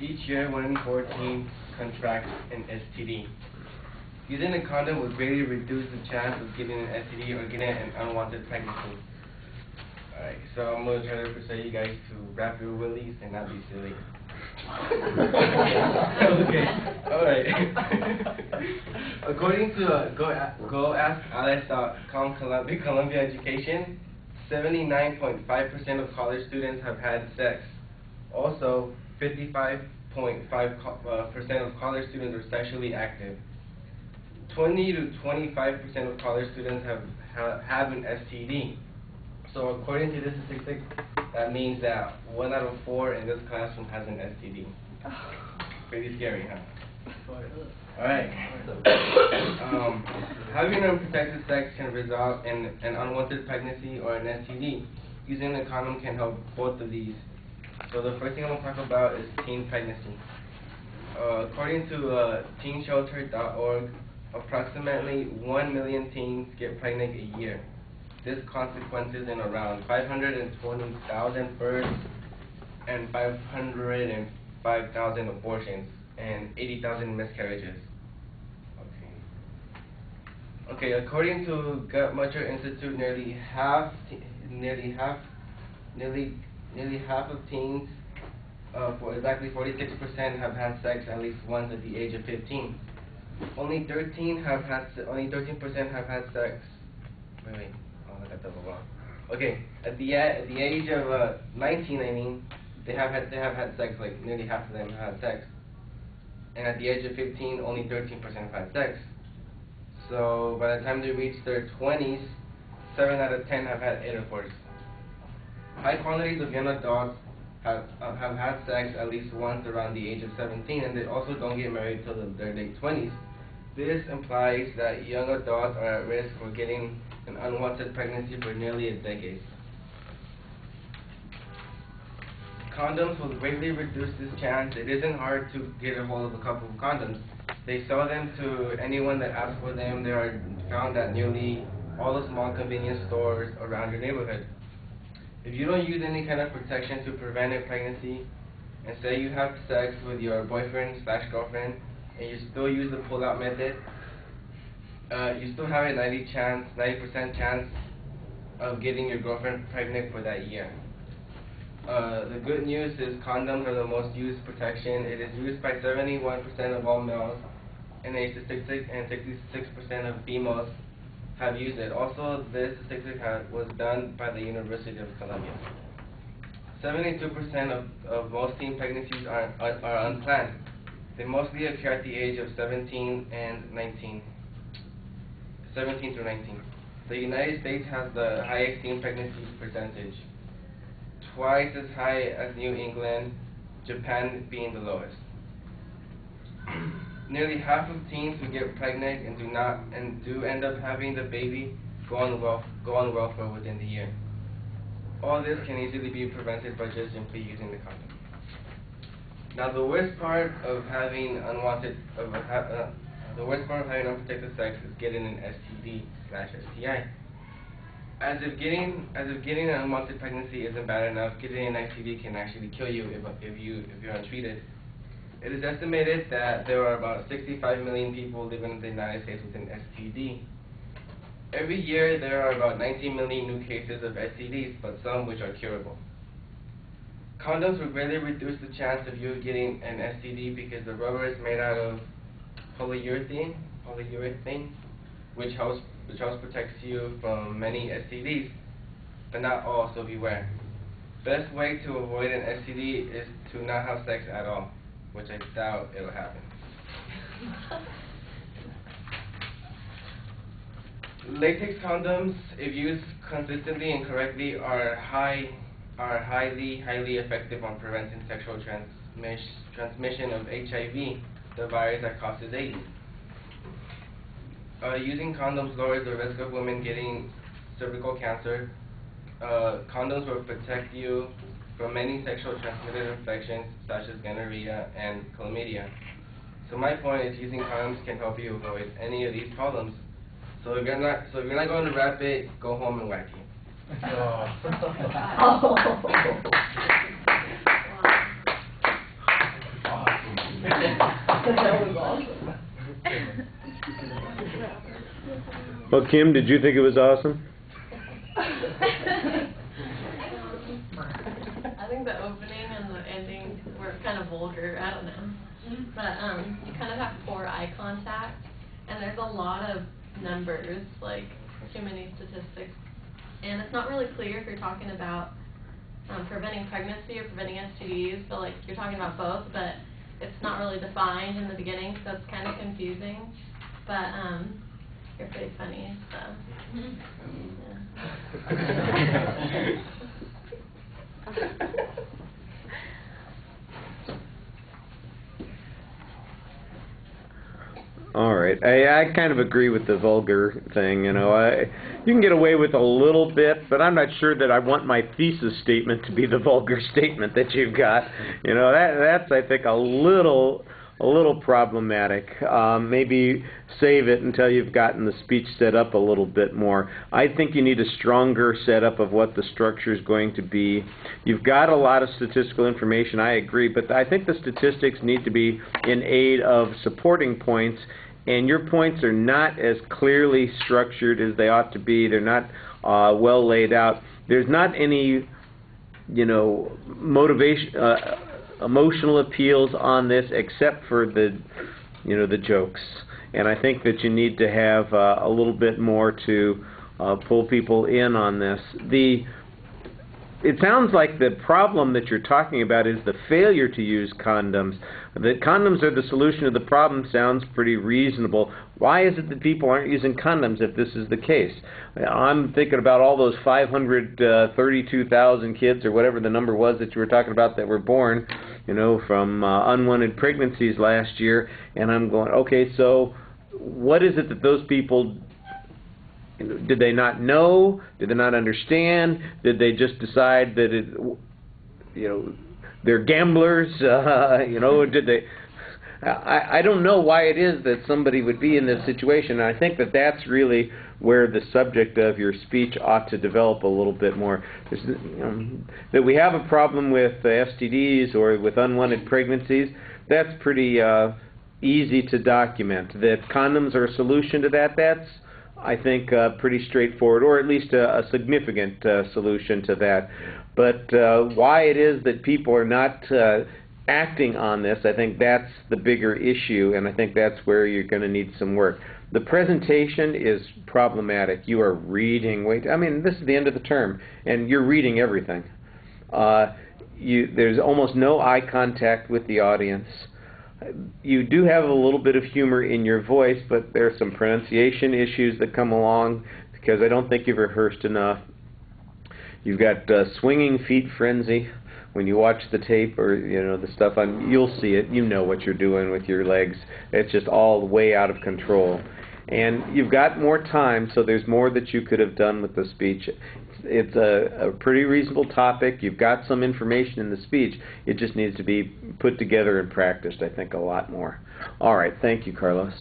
Each year, one in four teens contract an STD. Using a condom would greatly reduce the chance of getting an STD or getting an unwanted pregnancy. Alright, so I'm going to try to persuade you guys to wrap your willies and not be silly. okay, alright. According to uh, Go, A- Go Ask Alice.com Columbia, Columbia Education, 79.5% of college students have had sex. Also, 55.5% uh, of college students are sexually active. 20 to 25% of college students have, ha- have an STD. So according to this statistic, that means that one out of four in this classroom has an STD. Pretty scary, huh? Alright. um, having unprotected sex can result in an unwanted pregnancy or an STD. Using a condom can help both of these. So the first thing I'm going to talk about is teen pregnancy. Uh, according to uh, teenshelter.org, approximately 1 million teens get pregnant a year. This consequences in around 520,000 births and 505,000 abortions and 80,000 miscarriages. Okay. Okay, according to Guttmacher Institute, nearly half, nearly half, nearly, nearly half of teens, uh, for exactly 46% have had sex at least once at the age of 15. Only 13 have had, only 13% have had sex. Wait, wait, oh, I got double wrong. Okay, at the at the age of uh, 19, I mean, they have had they have had sex. Like nearly half of them have had sex. And at the age of 15, only 13% have had sex. So by the time they reach their 20s, 7 out of 10 have had intercourse. High quantities of young adults have, uh, have had sex at least once around the age of 17, and they also don't get married till the, their late 20s. This implies that young adults are at risk for getting an unwanted pregnancy for nearly a decade. Condoms will greatly reduce this chance. It isn't hard to get a hold of a couple of condoms. They sell them to anyone that asks for them. They are found at nearly all the small convenience stores around your neighborhood. If you don't use any kind of protection to prevent a pregnancy, and say you have sex with your boyfriend slash girlfriend, and you still use the pull-out method, uh, you still have a 90 chance, 90% chance of getting your girlfriend pregnant for that year. Uh, the good news is condoms are the most used protection. It is used by 71% of all males, and a statistic and 66% of females have used it. Also, this statistic was done by the University of Columbia. 72% of, of most teen pregnancies are, are, are unplanned. They mostly occur at the age of 17 and 19. 17 to 19. The United States has the highest teen pregnancy percentage, twice as high as New England, Japan being the lowest. Nearly half of teens who get pregnant and do not and do end up having the baby go on welf- go on welfare within the year. All this can easily be prevented by just simply using the condom. Now the worst part of having unwanted of ha- uh, the worst part of having unprotected sex is getting an STD slash STI. As if getting as if getting an unwanted pregnancy isn't bad enough, getting an STD can actually kill you if if you if you're untreated. It is estimated that there are about 65 million people living in the United States with an STD. Every year there are about 19 million new cases of STDs, but some which are curable. Condoms will greatly reduce the chance of you getting an STD because the rubber is made out of polyurethane, polyurethane, which helps which helps protects you from many STDs, but not all, so beware. Best way to avoid an STD is to not have sex at all, which I doubt it'll happen. Latex condoms, if used consistently and correctly, are high are highly highly effective on preventing sexual transmis- transmission of HIV, the virus that causes AIDS. Uh, using condoms lowers the risk of women getting cervical cancer. Uh, condoms will protect you from many sexual transmitted infections such as gonorrhea and chlamydia. So my point is using condoms can help you avoid any of these problems. So if you're not so if you're not going to wrap it, go home and. That was awesome. Well, Kim, did you think it was awesome? I think the opening and the ending were kind of vulgar. I don't know. But um, you kind of have poor eye contact, and there's a lot of numbers, like too many statistics, and it's not really clear if you're talking about um, preventing pregnancy or preventing STDs. So like you're talking about both, but it's not really defined in the beginning, so it's kind of confusing. But um, you're pretty funny, so. Yeah. All right, I, I kind of agree with the vulgar thing. You know, I you can get away with a little bit, but I'm not sure that I want my thesis statement to be the vulgar statement that you've got. You know, that that's I think a little a little problematic. Um, maybe save it until you've gotten the speech set up a little bit more. I think you need a stronger setup of what the structure is going to be. You've got a lot of statistical information, I agree, but I think the statistics need to be in aid of supporting points, and your points are not as clearly structured as they ought to be. They're not uh, well laid out. There's not any, you know, motivation. Uh, emotional appeals on this except for the you know the jokes and I think that you need to have uh, a little bit more to uh, pull people in on this the it sounds like the problem that you're talking about is the failure to use condoms. That condoms are the solution to the problem sounds pretty reasonable. Why is it that people aren't using condoms if this is the case? I'm thinking about all those 532,000 kids or whatever the number was that you were talking about that were born, you know, from uh, unwanted pregnancies last year, and I'm going, okay, so what is it that those people did they not know? Did they not understand? Did they just decide that it, you know, they're gamblers? Uh, you know, did they? I, I don't know why it is that somebody would be in this situation. And I think that that's really where the subject of your speech ought to develop a little bit more. There's, know, that we have a problem with uh, STDs or with unwanted pregnancies. That's pretty uh, easy to document. That condoms are a solution to that. That's I think, uh, pretty straightforward, or at least a, a significant uh, solution to that. But uh, why it is that people are not uh, acting on this, I think that's the bigger issue, and I think that's where you're going to need some work. The presentation is problematic. You are reading. Wait, I mean, this is the end of the term, and you're reading everything. Uh, you, there's almost no eye contact with the audience you do have a little bit of humor in your voice, but there are some pronunciation issues that come along because I don't think you've rehearsed enough. You've got uh, swinging feet frenzy when you watch the tape or you know the stuff on. You'll see it. You know what you're doing with your legs. It's just all way out of control. And you've got more time, so there's more that you could have done with the speech it's a, a pretty reasonable topic. You've got some information in the speech. It just needs to be put together and practiced, I think, a lot more. All right. Thank you, Carlos.